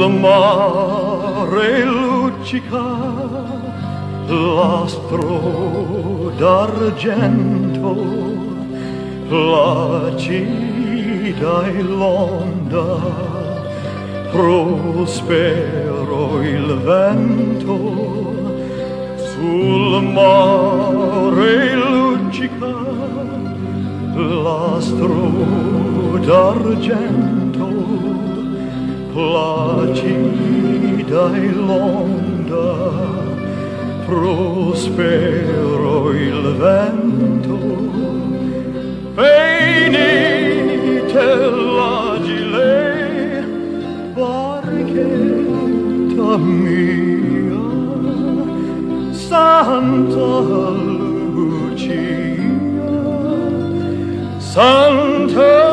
sul mare luccica l'astro d'argento placida e l'onda prospero il vento sul mare luccica l'astro d'argento placida e l'onda prospero il vento. Venite l'agile barchetta mia Santa Lucia Santa